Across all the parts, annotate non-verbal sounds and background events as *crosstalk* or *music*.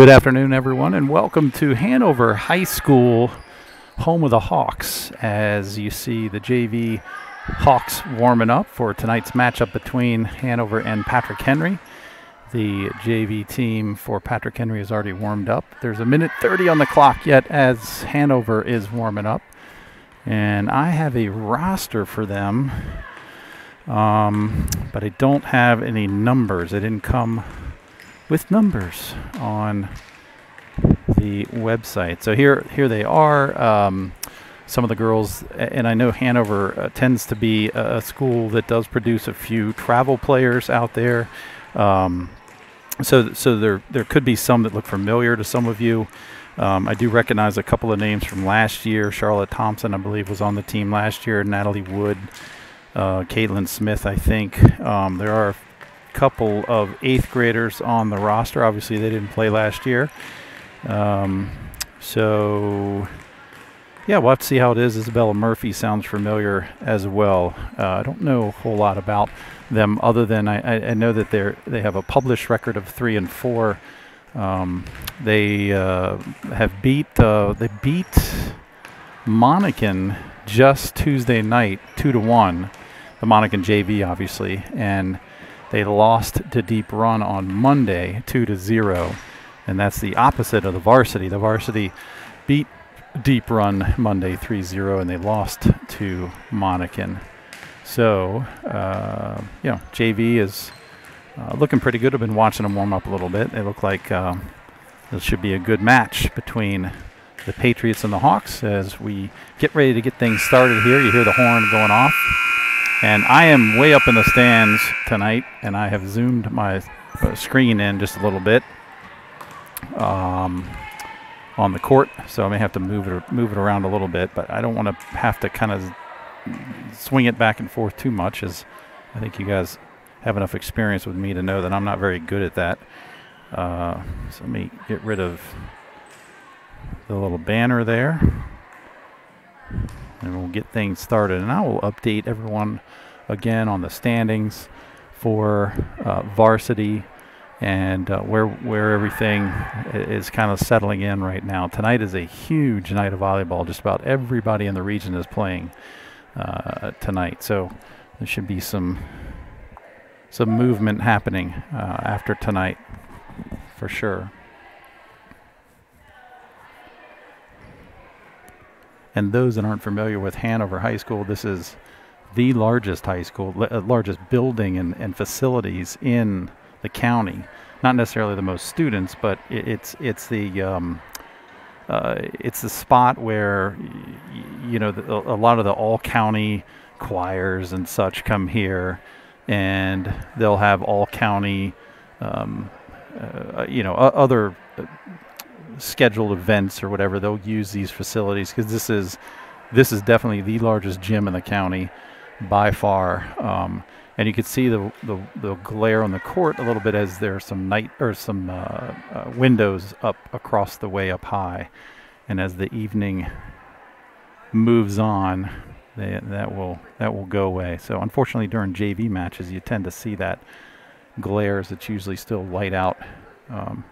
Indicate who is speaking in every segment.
Speaker 1: Good afternoon, everyone, and welcome to Hanover High School, home of the Hawks. As you see, the JV Hawks warming up for tonight's matchup between Hanover and Patrick Henry. The JV team for Patrick Henry is already warmed up. There's a minute 30 on the clock yet as Hanover is warming up. And I have a roster for them, um, but I don't have any numbers. They didn't come with numbers on the website. So here, here they are. Um, some of the girls, and I know Hanover uh, tends to be a, school that does produce a few travel players out there. Um, so, so there, there could be some that look familiar to some of you. Um, I do recognize a couple of names from last year. Charlotte Thompson, I believe, was on the team last year. Natalie Wood, uh, Caitlin Smith, I think. Um, there are couple of eighth graders on the roster. Obviously, they didn't play last year. Um, so, yeah, we'll have to see how it is. Isabella Murphy sounds familiar as well. Uh, I don't know a whole lot about them other than I, I know that they they have a published record of three and four. Um, they uh, have beat uh, they beat Monacan just Tuesday night, two to one. The Monacan JV, obviously, and they lost to Deep Run on Monday, 2 to 0. And that's the opposite of the varsity. The varsity beat Deep Run Monday 3 0, and they lost to Monacan. So, uh, you know, JV is uh, looking pretty good. I've been watching them warm up a little bit. They look like uh, this should be a good match between the Patriots and the Hawks as we get ready to get things started here. You hear the horn going off. And I am way up in the stands tonight, and I have zoomed my uh, screen in just a little bit um, on the court, so I may have to move it move it around a little bit. But I don't want to have to kind of swing it back and forth too much, as I think you guys have enough experience with me to know that I'm not very good at that. Uh, so let me get rid of the little banner there and we'll get things started. And I will update everyone again on the standings for uh, varsity and uh, where where everything is kind of settling in right now. Tonight is a huge night of volleyball. Just about everybody in the region is playing uh, tonight, so there should be some some movement happening uh, after tonight for sure. And those that aren't familiar with Hanover High School, this is the largest high school, uh, largest building and, and facilities in the county. Not necessarily the most students, but it, it's it's the um, uh, it's the spot where you know the, a lot of the all county choirs and such come here, and they'll have all county, um, uh, you know, other uh, scheduled events or whatever, they'll use these facilities because this is this is definitely the largest gym in the county by far. Um, and you can see the, the, the glare on the court a little bit as there's some night or some uh, uh, windows up across the way up high, and as the evening moves on, they, that will that will go away. So unfortunately, during JV matches, you tend to see that glare as it's usually still light out. Um,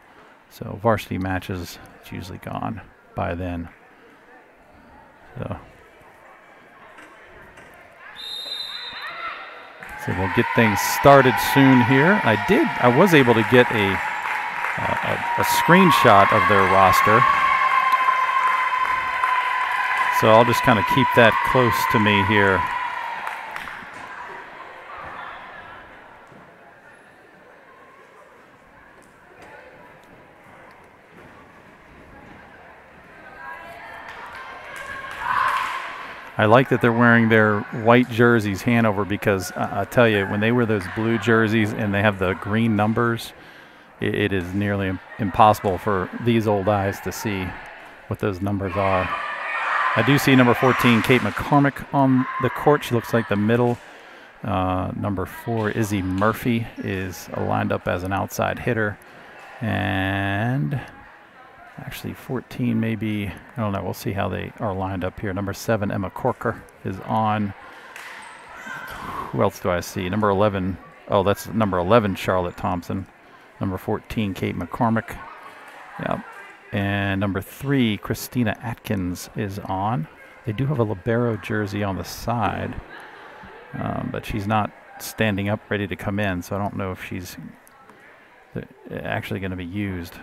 Speaker 1: so varsity matches, it's usually gone by then. So, so we'll get things started soon here. I did, I was able to get a, uh, a, a screenshot of their roster. So I'll just kind of keep that close to me here. I like that they're wearing their white jerseys, Hanover, because I, I tell you, when they wear those blue jerseys and they have the green numbers, it, it is nearly impossible for these old eyes to see what those numbers are. I do see number 14, Kate McCormick, on the court. She looks like the middle. Uh, number four, Izzy Murphy, is lined up as an outside hitter. And Actually, 14 maybe. I don't know. We'll see how they are lined up here. Number 7, Emma Corker, is on. Who else do I see? Number 11. Oh, that's number 11, Charlotte Thompson. Number 14, Kate McCormick. Yep. And number three, Christina Atkins is on. They do have a libero jersey on the side, um, but she's not standing up ready to come in, so I don't know if she's actually going to be used.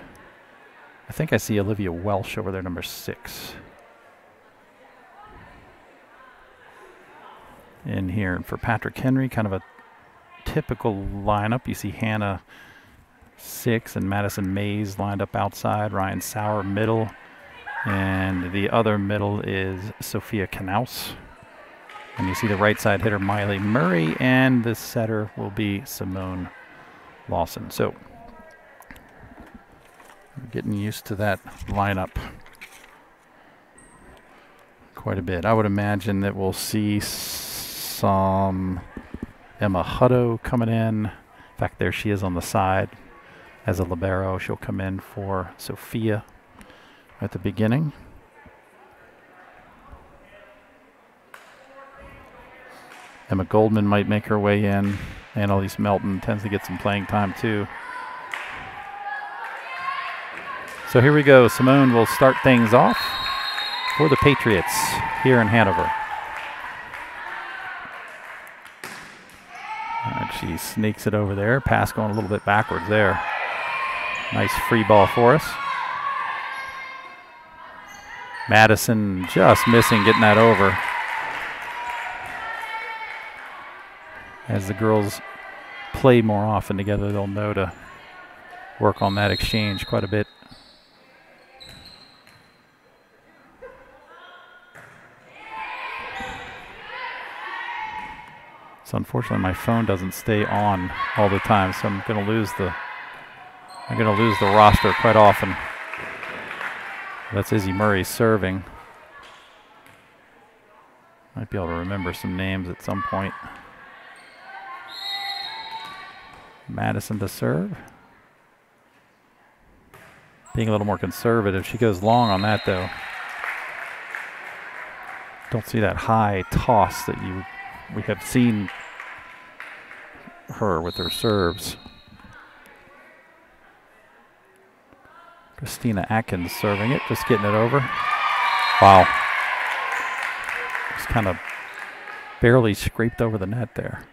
Speaker 1: I think I see Olivia Welsh over there, number six. In here. For Patrick Henry, kind of a typical lineup. You see Hannah six and Madison Mays lined up outside. Ryan Sauer middle. And the other middle is Sophia Knaus. And you see the right side hitter Miley Murray, and the setter will be Simone Lawson. So getting used to that lineup quite a bit. I would imagine that we'll see some Emma Hutto coming in. In fact, there she is on the side as a libero. She'll come in for Sophia at the beginning. Emma Goldman might make her way in. Annalise Melton tends to get some playing time too. So here we go. Simone will start things off for the Patriots here in Hanover. And she sneaks it over there. Pass going a little bit backwards there. Nice free ball for us. Madison just missing getting that over. As the girls play more often together, they'll know to work on that exchange quite a bit. Unfortunately, my phone doesn't stay on all the time, so I'm going to lose the I'm to lose the roster quite often. That's Izzy Murray serving. Might be able to remember some names at some point. Madison to serve. Being a little more conservative. She goes long on that, though. Don't see that high toss that you we have seen her with her serves. Christina Atkins serving it, just getting it over. Wow. Just kind of barely scraped over the net there.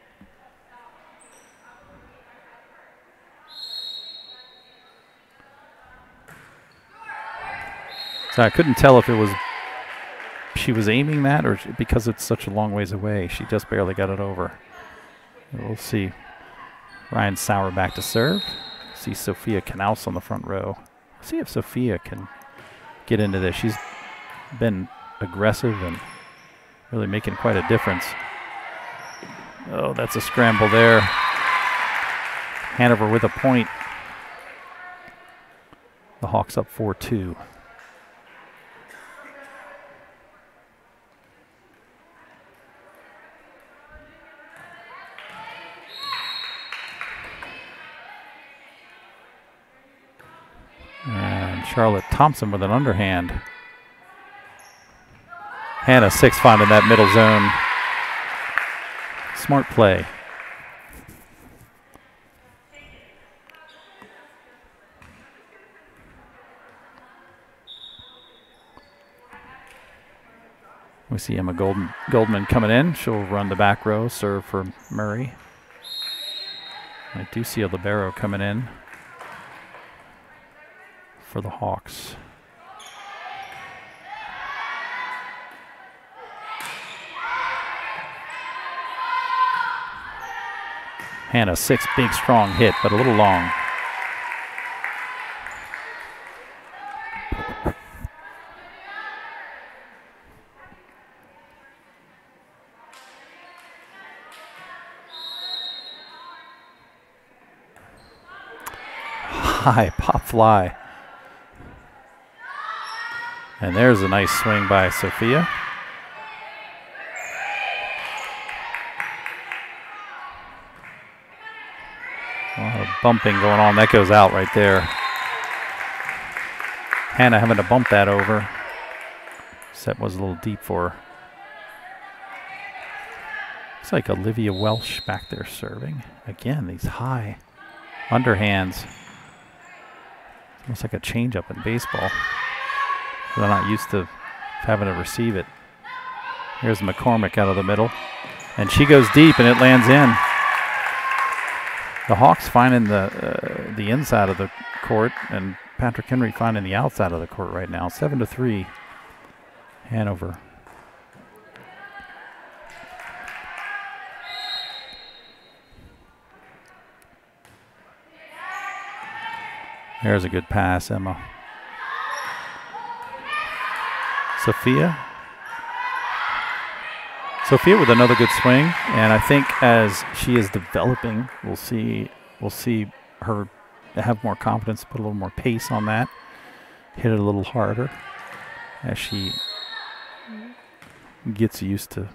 Speaker 1: So I couldn't tell if it was she was aiming that or because it's such a long ways away, she just barely got it over. We'll see. Ryan Sauer back to serve. See Sophia Knaus on the front row. See if Sophia can get into this. She's been aggressive and really making quite a difference. Oh, that's a scramble there. Hanover with a point. The Hawks up 4 2. Charlotte Thompson with an underhand. Hannah six finding that middle zone. Smart play. We see Emma Goldman coming in. She'll run the back row, serve for Murray. I do see a libero coming in for the Hawks. Hannah, six big strong hit, but a little long. *laughs* High pop fly. And there's a nice swing by Sophia. A lot of bumping going on. That goes out right there. Hannah having to bump that over. Set was a little deep for her. Looks like Olivia Welsh back there serving. Again, these high underhands. Almost like a changeup in baseball. They're not used to having to receive it. Here's McCormick out of the middle. And she goes deep and it lands in. The Hawks finding the uh, the inside of the court and Patrick Henry finding the outside of the court right now. Seven to three, Hanover. There's a good pass, Emma. Sophia. Sophia with another good swing, and I think as she is developing, we'll see we'll see her have more confidence, put a little more pace on that, hit it a little harder as she gets used to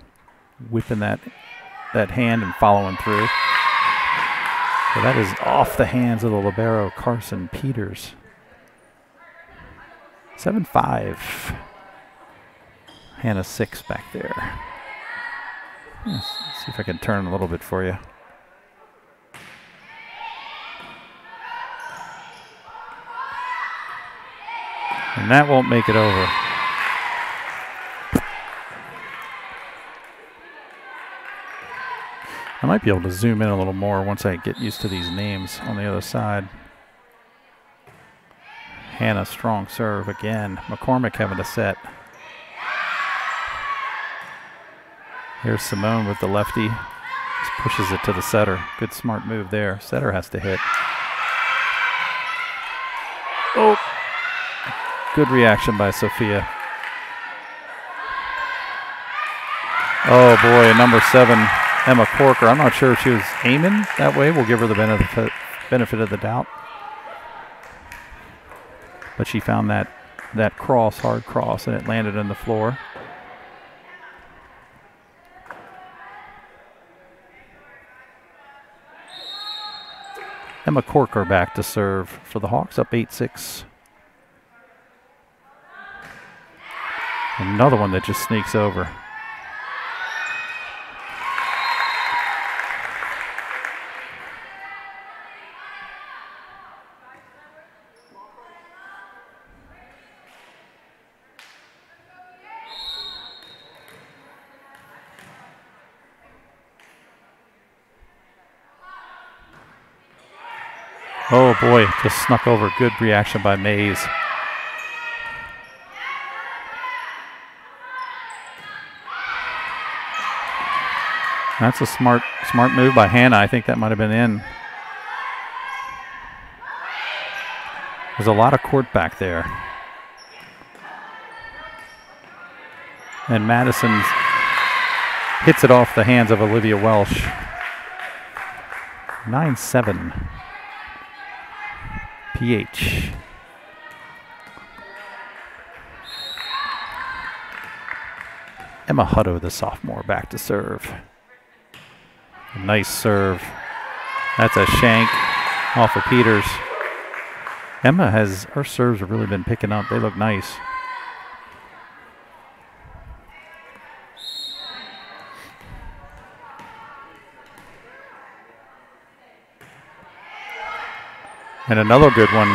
Speaker 1: whipping that that hand and following through. So that is off the hands of the libero, Carson Peters. 7 5. Hannah 6 back there. Let's see if I can turn a little bit for you. And that won't make it over. I might be able to zoom in a little more once I get used to these names on the other side. Hannah strong serve again. McCormick having to set. Here's Simone with the lefty. Just pushes it to the setter. Good smart move there. Setter has to hit. Oh. Good reaction by Sophia. Oh boy, number seven Emma Corker. I'm not sure if she was aiming that way. We'll give her the benefit, benefit of the doubt. But she found that, that cross, hard cross, and it landed on the floor. Emma Corker back to serve for the Hawks, up 8 6. Another one that just sneaks over. Boy, just snuck over. Good reaction by Mays. That's a smart smart move by Hannah. I think that might have been in. There's a lot of court back there. And Madison hits it off the hands of Olivia Welsh. 9 7. PH. Emma Hutto, the sophomore, back to serve. A nice serve. That's a shank off of Peters. Emma has, her serves have really been picking up. They look nice. And another good one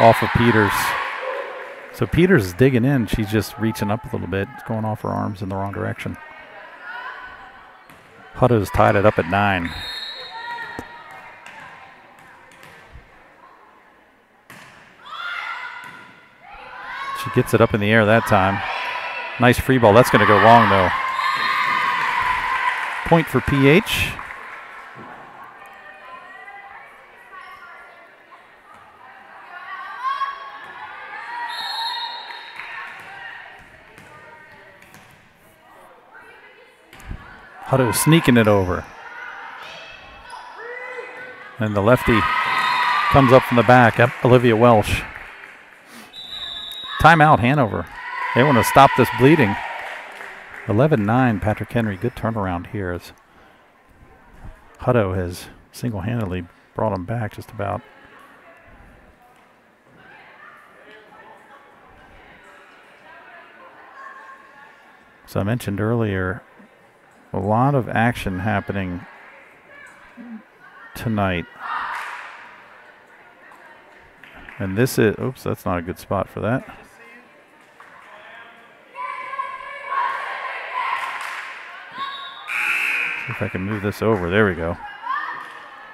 Speaker 1: off of Peters. So Peters is digging in. She's just reaching up a little bit. It's going off her arms in the wrong direction. Hutto's tied it up at nine. She gets it up in the air that time. Nice free ball. That's going to go long, though. Point for PH. Hutto sneaking it over. And the lefty comes up from the back. Olivia Welsh. Timeout, Hanover. They want to stop this bleeding. 11 9, Patrick Henry. Good turnaround here as Hutto has single handedly brought him back just about. So I mentioned earlier a lot of action happening tonight. And this is, oops, that's not a good spot for that. See if I can move this over. There we go.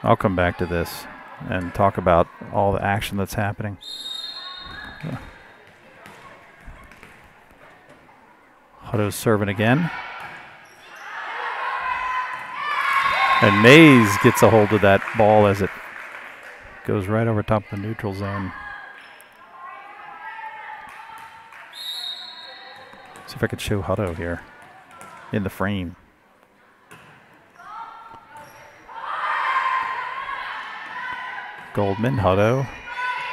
Speaker 1: I'll come back to this and talk about all the action that's happening. Hutto's serving again. And Mays gets a hold of that ball as it goes right over top of the neutral zone. See if I could show Hutto here in the frame. Goldman, Hutto,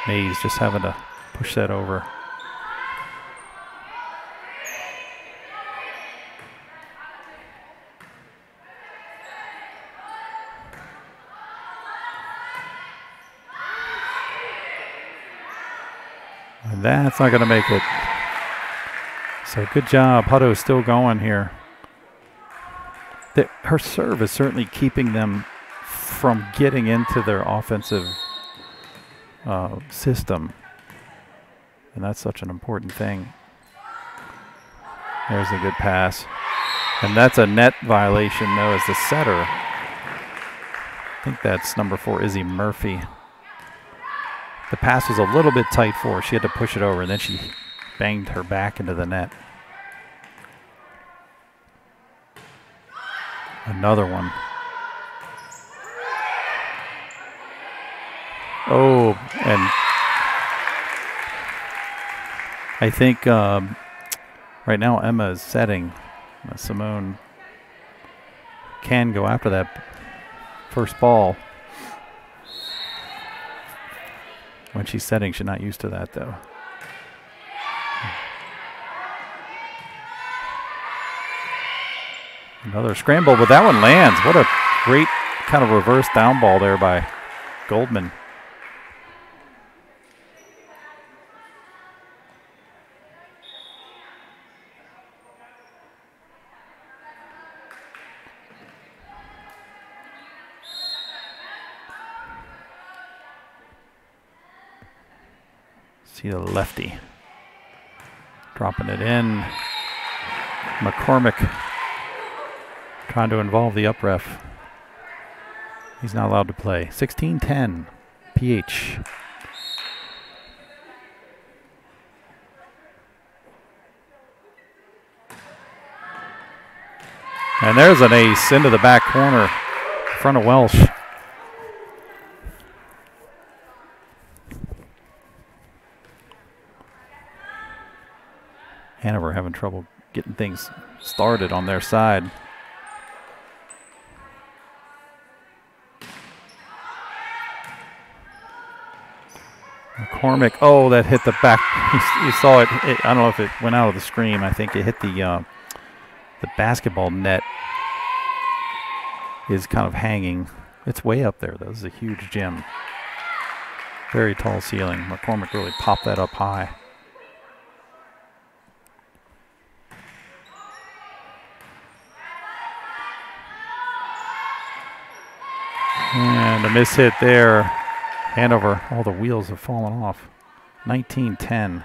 Speaker 1: Mays just having to push that over. And that's not going to make it. So good job. Hutto is still going here. The, her serve is certainly keeping them from getting into their offensive uh, system. And that's such an important thing. There's a good pass. And that's a net violation, though, as the setter. I think that's number four, Izzy Murphy. The pass was a little bit tight for her. She had to push it over, and then she banged her back into the net. Another one. Oh, and I think um, right now Emma is setting. Simone can go after that first ball. When she's setting, she's not used to that though. Another scramble, but that one lands. What a great kind of reverse down ball there by Goldman. See the lefty dropping it in. McCormick trying to involve the up ref. He's not allowed to play. 16-10 PH. And there's an ace into the back corner in front of Welsh. Hanover having trouble getting things started on their side. McCormick, oh, that hit the back. *laughs* You, saw it, it, I don't know if it went out of the screen. I think it hit the uh, the basketball net. Is kind of hanging. It's way up there. This is a huge gym. Very tall ceiling. McCormick really popped that up high. And a miss hit there. Hanover, all the wheels have fallen off. 19-10.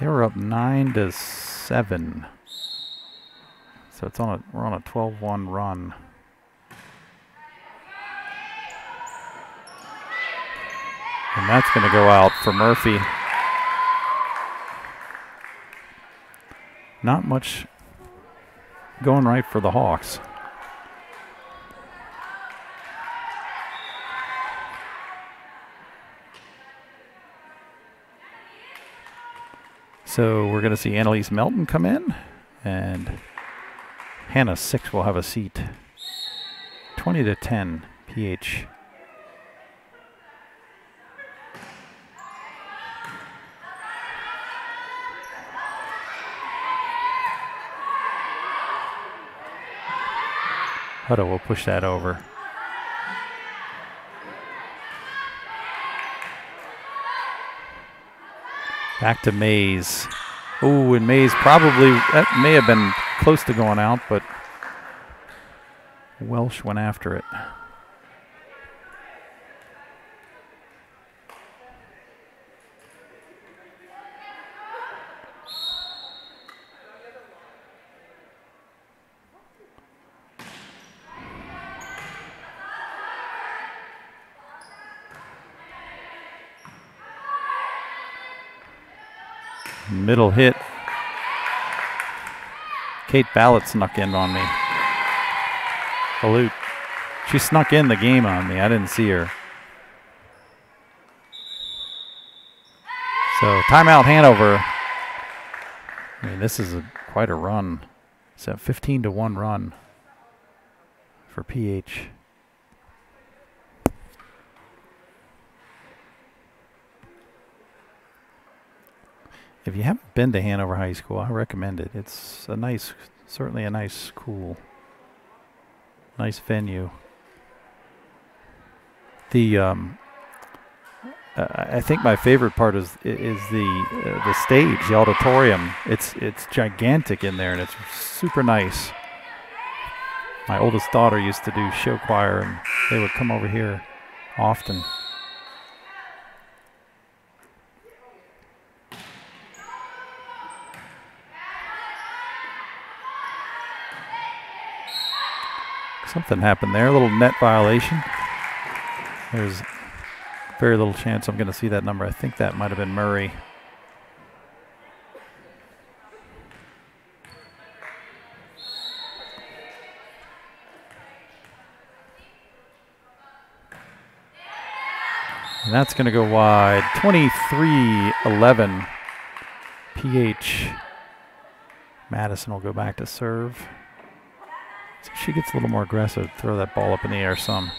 Speaker 1: They were up 9 to 7. So it's on a we're on a 12-1 run. And that's going to go out for Murphy. Not much going right for the Hawks. So we're going to see Annalise Melton come in, and Hannah Six will have a seat. 20 to 10, PH. Hutto will push that over. Back to Mays. Oh, and Mays probably, that may have been close to going out, but Welsh went after it. Middle hit. Kate Ballot snuck in on me. Salute. She snuck in the game on me. I didn't see her. So timeout Hanover. I mean, this is a, quite a run. It's a 15 to 1 run for PH. If you haven't been to Hanover High School, I recommend it. It's a nice, certainly a nice school, nice venue. The um, uh, I think my favorite part is is the uh, the stage, the auditorium. It's it's gigantic in there, and it's super nice. My oldest daughter used to do show choir, and they would come over here often. Something happened there, a little net violation. There's very little chance I'm going to see that number. I think that might have been Murray. And that's going to go wide. 23-11. PH. Madison will go back to serve. So she gets a little more aggressive, throw that ball up in the air some.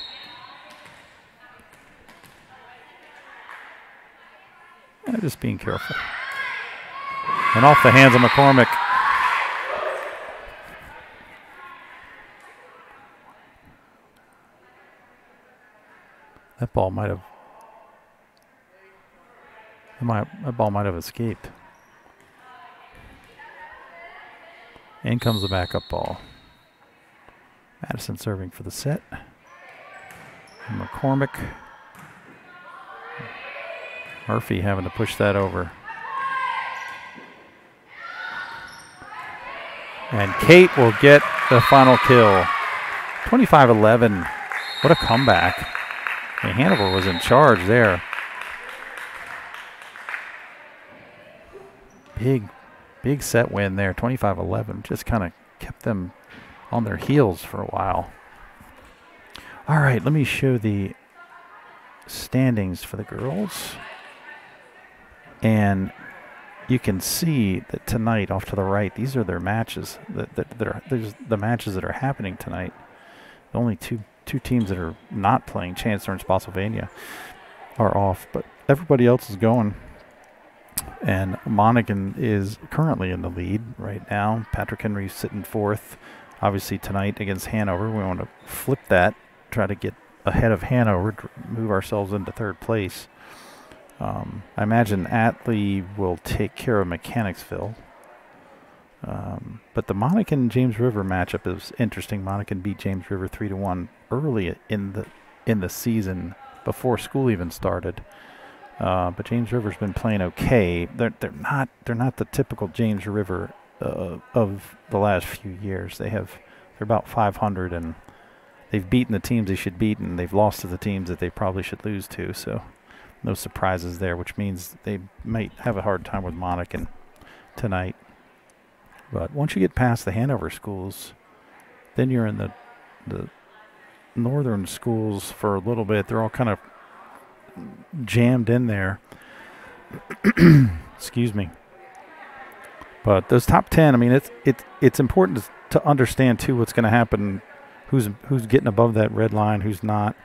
Speaker 1: Yeah, just being careful. And off the hands of McCormick. That ball might have that, might, that ball might have escaped. In comes the backup ball. Madison serving for the set. McCormick. Murphy having to push that over. And Kate will get the final kill. 25-11. What a comeback. And Hanover was in charge there. big, big set win there, 25-11. Just kind of kept them on their heels for a while. All right, let me show the standings for the girls. And you can see that tonight, off to the right, these are their matches. That, that, that are, there's the matches that are happening tonight. The only two two teams that are not playing, Chancellor and Spotsylvania, are off, but everybody else is going. And Monacan is currently in the lead right now. Patrick Henry sitting fourth. Obviously, tonight against Hanover, we want to flip that, try to get ahead of Hanover, move ourselves into third place. Um, I imagine Atlee will take care of Mechanicsville. Um, but the Monacan James River matchup is interesting. Monacan beat James River three to one early in the in the season before school even started. Uh, but James River's been playing okay. They're they're not they're not the typical James River uh, of the last few years. They have they're about 500 and they've beaten the teams they should beat and they've lost to the teams that they probably should lose to. So no surprises there, which means they might have a hard time with Monacan tonight. But once you get past the Hanover schools, then you're in the the northern schools for a little bit. They're all kind of jammed in there. *coughs* Excuse me. But those top ten, I mean, it's it's it's important to, understand too what's going to happen, who's who's getting above that red line, who's not.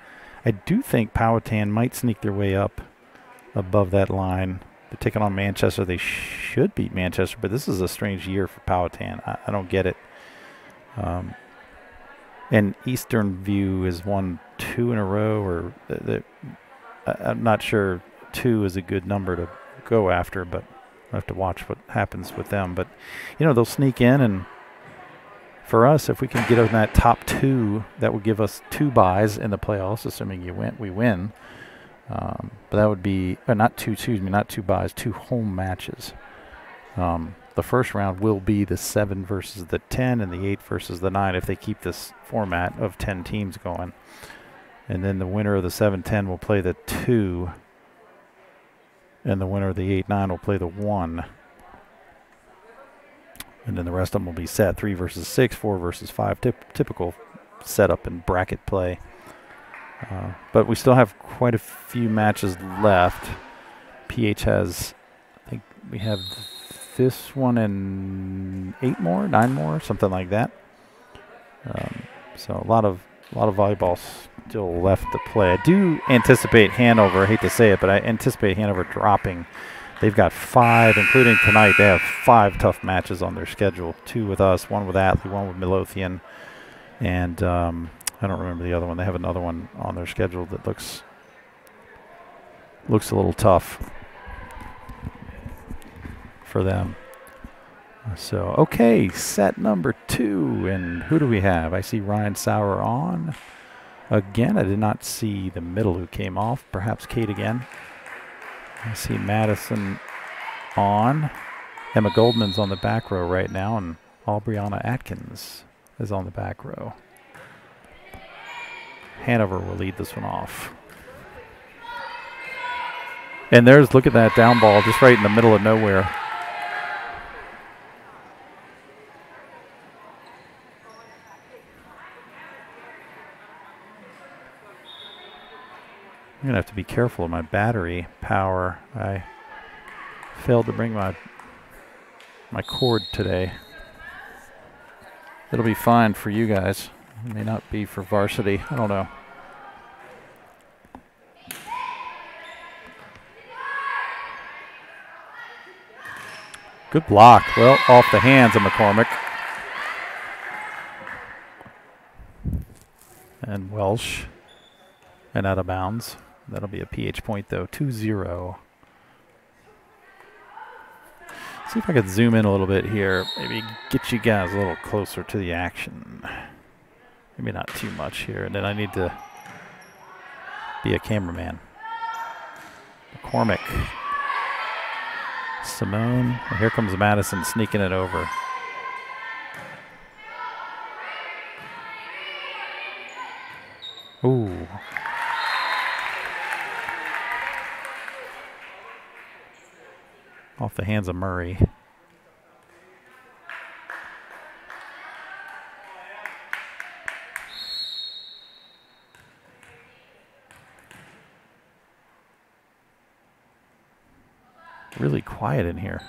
Speaker 1: I do think Powhatan might sneak their way up above that line. They're taking on Manchester. They should beat Manchester, but this is a strange year for Powhatan. I, I don't get it. Um, and Eastern View is won two in a row, or the, I'm not sure two is a good number to go after, but Have to watch what happens with them. But you know they'll sneak in, and for us, if we can get on that top two, that would give us two buys in the playoffs, assuming you win, we win. Um, but that would be uh, not two, excuse me, not two buys, two home matches. Um, the first round will be the seven versus the ten, and the eight versus the nine if they keep this format of ten teams going. And then the winner of the 7-10 will play the 2. And the winner of the 8-9 will play the 1. And then the rest of them will be set three versus six, four versus five, tip, typical setup and bracket play. Uh, but we still have quite a few matches left. PH has, I think we have this one and eight more, nine more, something like that. Um, so a lot of a lot of volleyball still left to play. I do anticipate Hanover. I hate to say it, but I anticipate Hanover dropping. They've got five, including tonight. They have five tough matches on their schedule. Two with us, one with Atlee, one with Midlothian, and um, I don't remember the other one. They have another one on their schedule that looks looks a little tough for them. So, okay, set number two. And who do we have? I see Ryan Sauer on. Again, I did not see the middle who came off. Perhaps Kate again. I see Madison on. Emma Goldman's on the back row right now, and Aubriana Atkins is on the back row. Hanover will lead this one off. And there's, look at that down ball just right in the middle of nowhere. Going to have to be careful of my battery power. I failed to bring my my cord today. It'll be fine for you guys. It may not be for varsity. I don't know. Good block. Well, off the hands of McCormick. And Welsh. And out of bounds. That'll be a PH point, though. 2 0. See if I could zoom in a little bit here. Maybe get you guys a little closer to the action. Maybe not too much here. And then I need to be a cameraman. McCormick. Simone. Well, here comes Madison sneaking it over. Ooh. Off the hands of Murray. really quiet in here.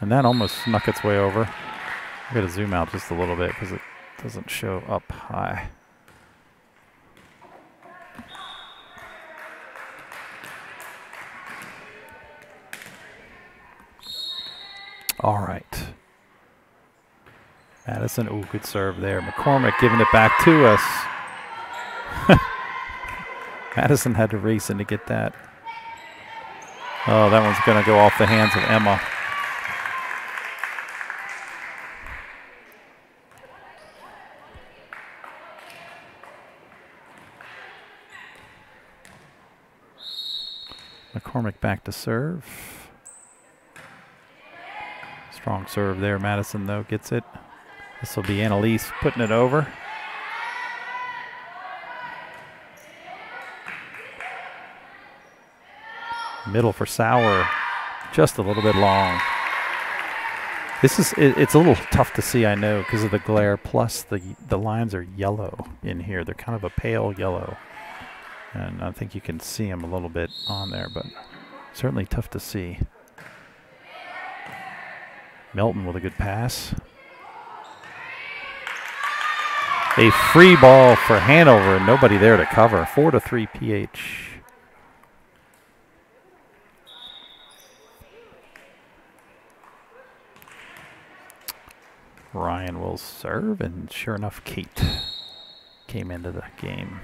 Speaker 1: And that almost snuck its way over. I gotta zoom out just a little bit because it doesn't show up high. All right. Madison, ooh, good serve there. McCormick giving it back to us. *laughs* Madison had to race in to get that. Oh, that one's going to go off the hands of Emma. McCormick back to serve. Strong serve there. Madison, though, gets it. This will be Annalise putting it over. Middle for Sauer, just a little bit long. This is, it, it's a little tough to see, I know, because of the glare, plus the, the lines are yellow in here. They're kind of a pale yellow. And I think you can see them a little bit on there, but certainly tough to see. Melton with a good pass. A free ball for Hanover and nobody there to cover. Four to three PH. Ryan will serve, and sure enough, Kate came into the game.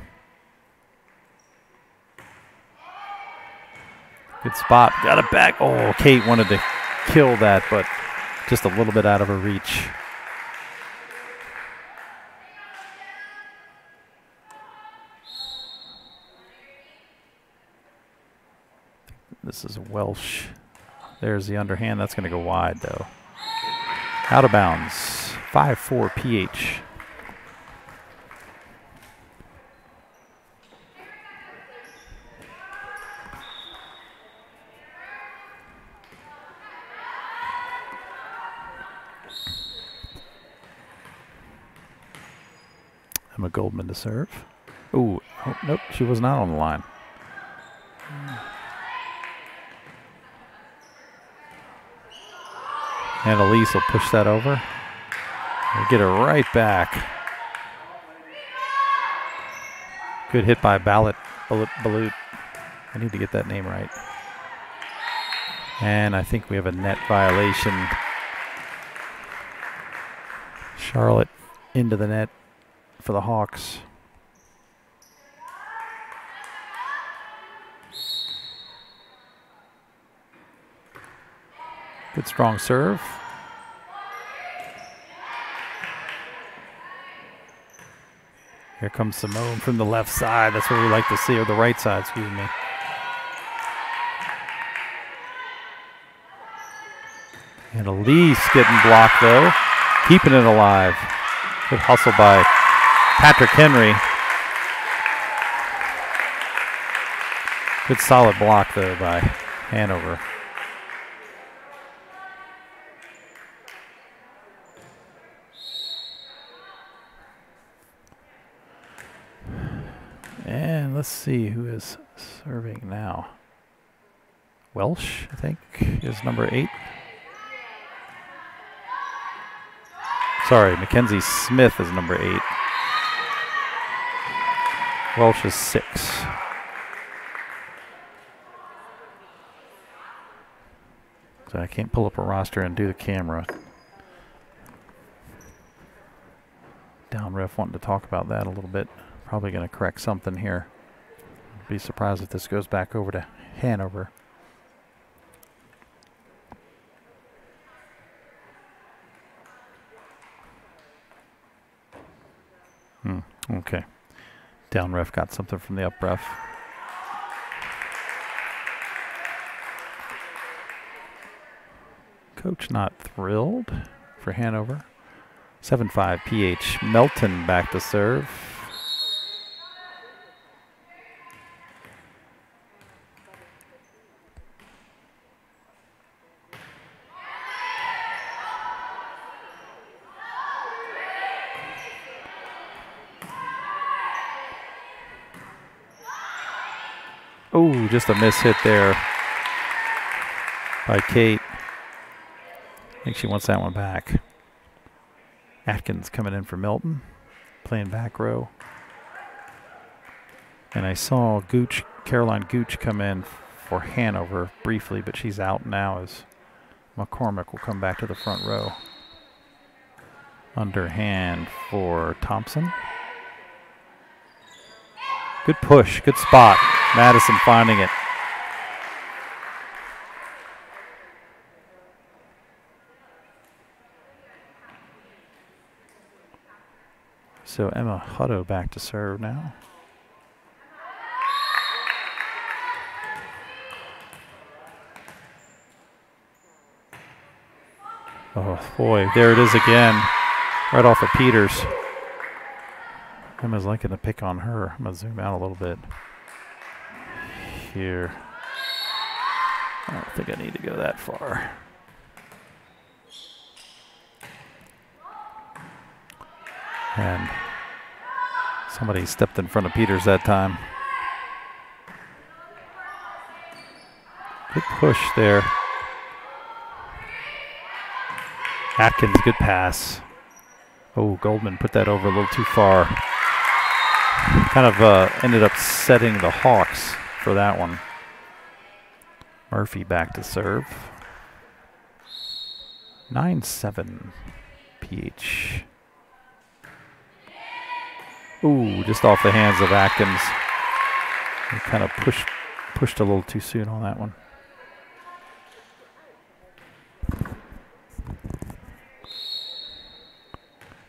Speaker 1: Good spot. Got it back. Oh, Kate wanted to kill that, but just a little bit out of her reach. This is Welsh. There's the underhand. That's going to go wide, though. Out of bounds. 5-4 PH. Emma Goldman to serve. Ooh, oh, nope, she was not on the line. And Elise will push that over. We'll get her right back. Good hit by Ballot Balut. I need to get that name right. And I think we have a net violation. Charlotte into the net for the Hawks. Good strong serve. Here comes Simone from the left side. That's what we like to see, or the right side, excuse me. And Elise getting blocked though, keeping it alive. Good hustle by Patrick Henry. Good solid block though by Hanover. And let's see who is serving now. Welsh, I think, is number eight. Sorry, Mackenzie Smith is number eight. Welsh is six. So I can't pull up a roster and do the camera. Down ref wanting to talk about that a little bit. Probably going to correct something here. Be surprised if this goes back over to Hanover. Hmm, okay. Down ref got something from the up ref. Coach not thrilled for Hanover. 7-5 PH Melton back to serve. Oh, just a miss hit there by Kate. I think she wants that one back. Atkins coming in for Milton, playing back row. And I saw Gooch, Caroline Gooch come in for Hanover briefly, but she's out now as McCormick will come back to the front row. Underhand for Thompson. Good push, good spot. Madison finding it. So Emma Hutto back to serve now. Oh boy, there it is again. Right off of Peters. Emma's liking to pick on her. I'm going to zoom out a little bit here. I don't think I need to go that far. And somebody stepped in front of Peters that time. Good push there. Atkins, good pass. Oh, Goldman put that over a little too far. Kind of uh, ended up setting the Hawks for that one. Murphy back to serve. 9-7 PH. Ooh, just off the hands of Atkins. He kind of pushed pushed a little too soon on that one.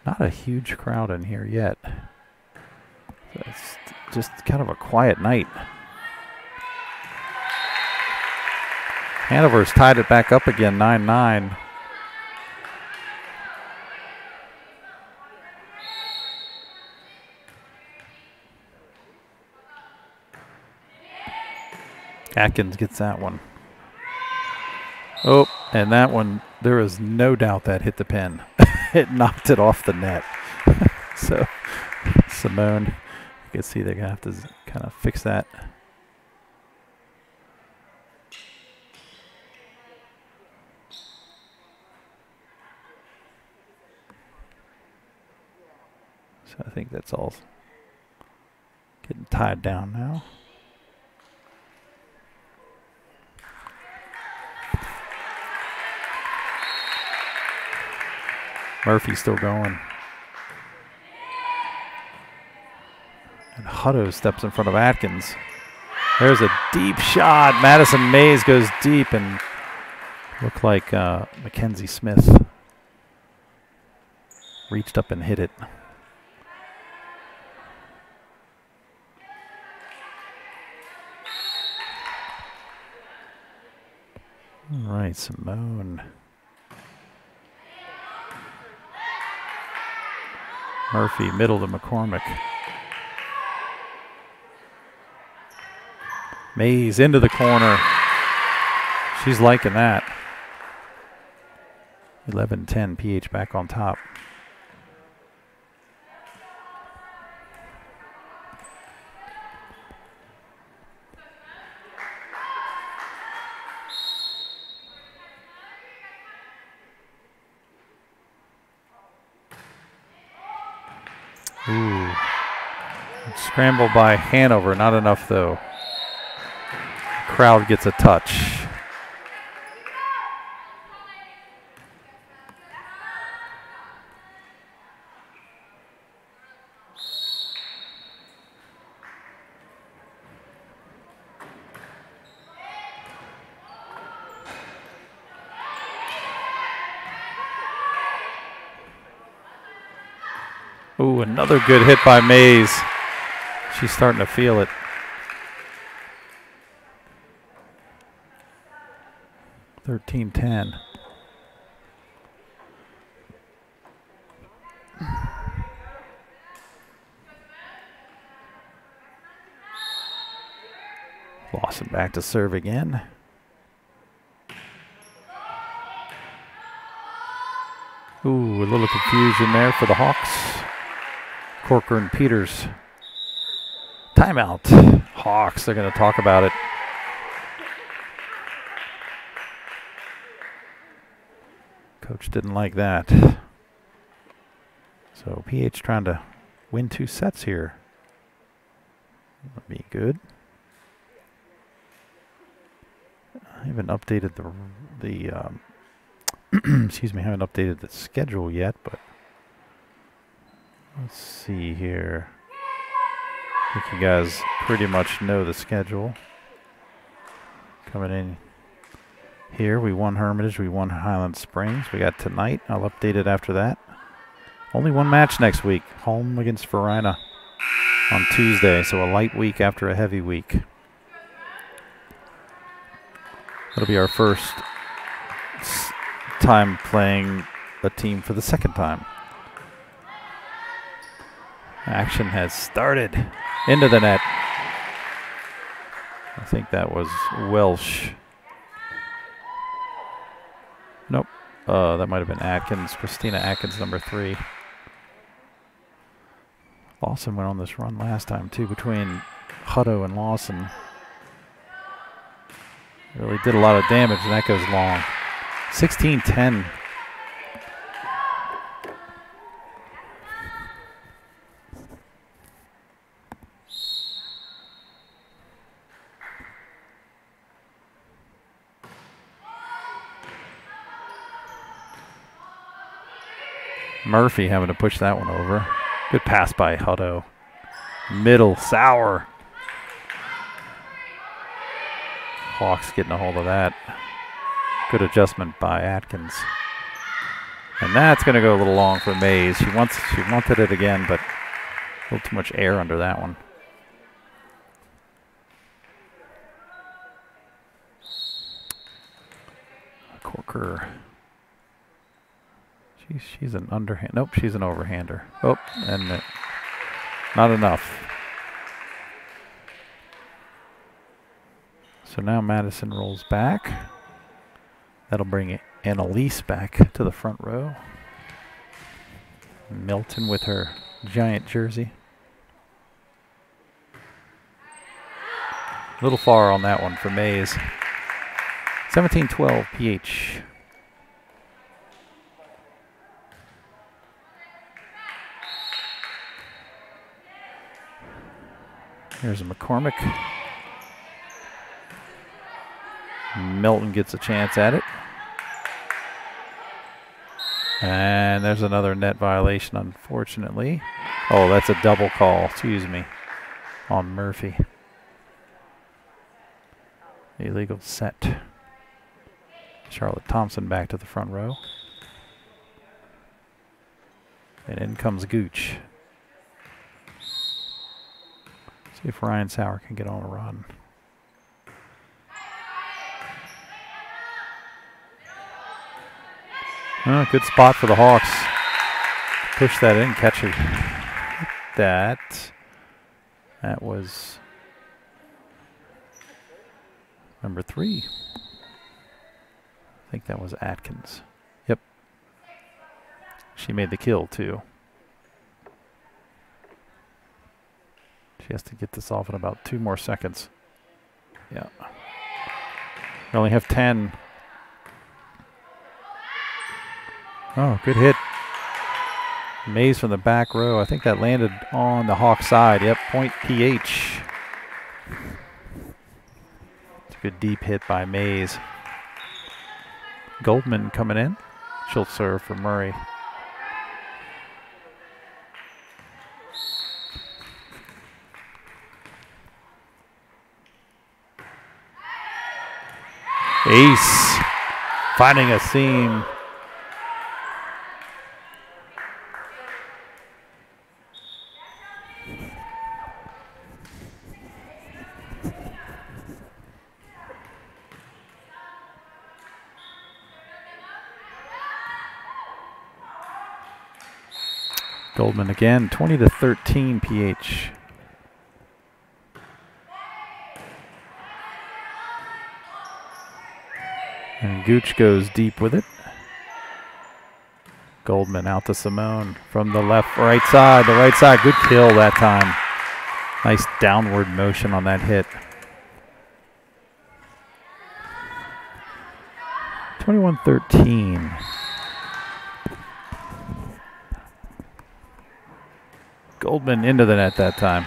Speaker 1: Not a huge crowd in here yet. It's just kind of a quiet night. Hanover's tied it back up again, 9 9. Atkins gets that one. Oh, and that one, there is no doubt that hit the pin. *laughs* it knocked it off the net. *laughs* so Simone. You can see they're going to have to kind of fix that. I think that's all getting tied down now. Murphy's still going. And Hutto steps in front of Atkins. There's a deep shot. Madison Mays goes deep and looked like uh, Mackenzie Smith reached up and hit it. Right, Simone. Murphy, middle to McCormick. Mays into the corner. She's liking that. 11 10, PH back on top. Ooh. Scramble by Hanover, not enough though. Crowd gets a touch. Ooh, another good hit by Mays. She's starting to feel it. Thirteen ten. Lawson back to serve again. Ooh, a little confusion there for the Hawks. Corker and Peters. Timeout. Hawks, they're going to talk about it. Coach didn't like that. So PH trying to win two sets here. That'd be good. I haven't updated the the um, *clears throat* excuse me, I haven't updated the schedule yet, but let's see here. Think you guys pretty much know the schedule. Coming in here, we won Hermitage, we won Highland Springs. We got tonight. I'll update it after that. Only one match next week, home against Varina on Tuesday, so a light week after a heavy week. That'll be our first time playing a team for the second time. Action has started into the net. I think that was Welsh. Nope. Uh, that might have been Atkins. Christina Atkins, number three. Lawson went on this run last time, too, between Hutto and Lawson. Really did a lot of damage, and that goes long. 16-10. Murphy having to push that one over. Good pass by Hutto. Middle, Sauer. Hawks getting a hold of that. Good adjustment by Atkins. And that's going to go a little long for Mays. She wants she wanted it again, but a little too much air under that one. She's an underhand. Nope, she's an overhander. Oh, and it, not enough. So now Madison rolls back. That'll bring Annalise back to the front row. Milton with her giant jersey. A little far on that one for Mays. 17-12 PH. Here's a McCormick. Milton gets a chance at it. And there's another net violation, unfortunately. Oh, that's a double call, excuse me, on Murphy. Illegal set. Charlotte Thompson back to the front row. And in comes Gooch. See if Ryan Sauer can get on a run. Oh, good spot for the Hawks. Push that in, catch it. That. That was number three. I think that was Atkins. Yep. She made the kill, too. She has to get this off in about two more seconds. Yeah. We only have 10. Oh, good hit. Mays from the back row. I think that landed on the Hawk side. Yep, point PH. It's a good deep hit by Mays. Goldman coming in. She'll serve for Murray. Ace finding a seam. Goldman again, 20 to 13 PH. And Gooch goes deep with it. Goldman out to Simone from the left, right side, the right side. Good kill that time. Nice downward motion on that hit. 21-13. Goldman into the net that time.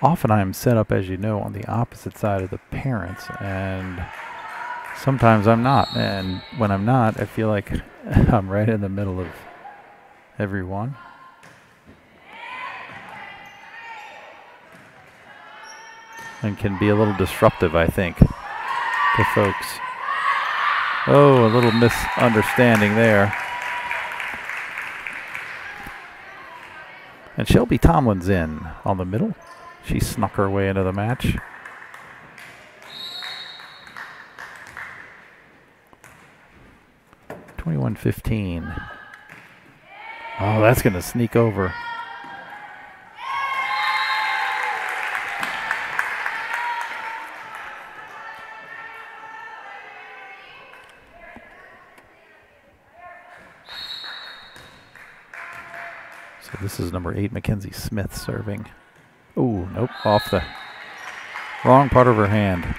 Speaker 1: Often I am set up, as you know, on the opposite side of the parents, and sometimes I'm not. And when I'm not, I feel like *laughs* I'm right in the middle of everyone. And can be a little disruptive, I think, to folks. Oh, a little misunderstanding there. And Shelby Tomlin's in on the middle. She snuck her way into the match. Twenty-one fifteen. Oh, that's going to sneak over. So this is number eight, Mackenzie Smith serving. Nope, off the wrong part of her hand.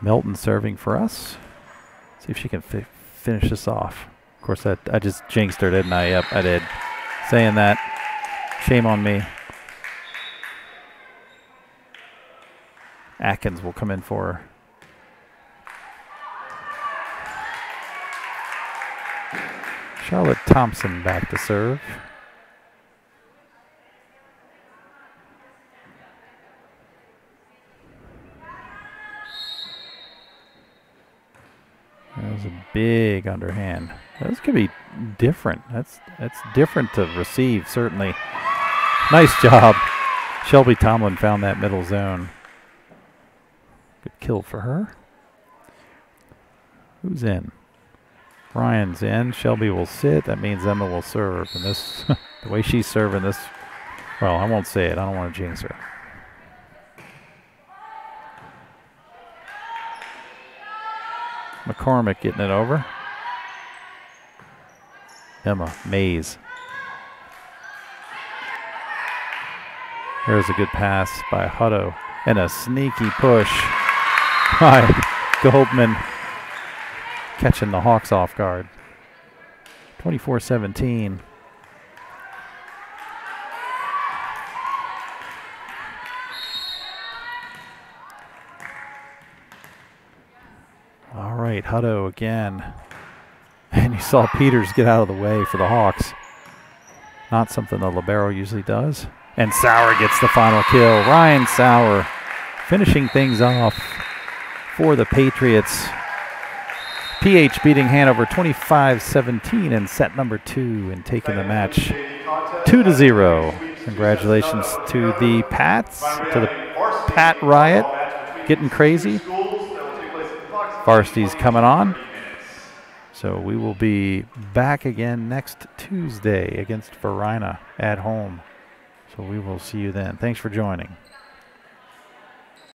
Speaker 1: Milton serving for us. See if she can fi finish this off. Of course, that I just jinxed her, didn't I? Yep, I did. Saying that. Shame on me. Atkins will come in for her. Charlotte Thompson back to serve. That was a big underhand. That's gonna be different. That's that's different to receive, certainly. Nice job. Shelby Tomlin found that middle zone. Good kill for her. Who's in? Ryan's in. Shelby will sit. That means Emma will serve. And this, *laughs* the way she's serving this, well, I won't say it. I don't want to jinx her. McCormick getting it over. Emma Mays. There's a good pass by Hutto and a sneaky push *laughs* by Goldman catching the Hawks off guard. 24 17. All right, Hutto again. *laughs* And you saw Peters get out of the way for the Hawks. Not something the Libero usually does. And Sauer gets the final kill. Ryan Sauer finishing things off for the Patriots. PH beating Hanover 25-17 in set number two and taking the match two to zero. Congratulations to the Pats, to the Pat Riot, getting crazy. Varsity's coming on. So we will be back again next Tuesday against Varina at home. So we will see you then. Thanks for joining.